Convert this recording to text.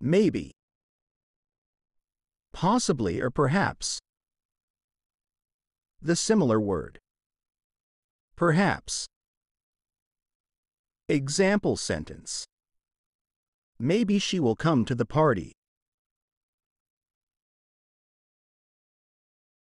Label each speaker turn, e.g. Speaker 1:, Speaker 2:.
Speaker 1: maybe, possibly or perhaps. The similar word. Perhaps. Example sentence. Maybe she will come to the party.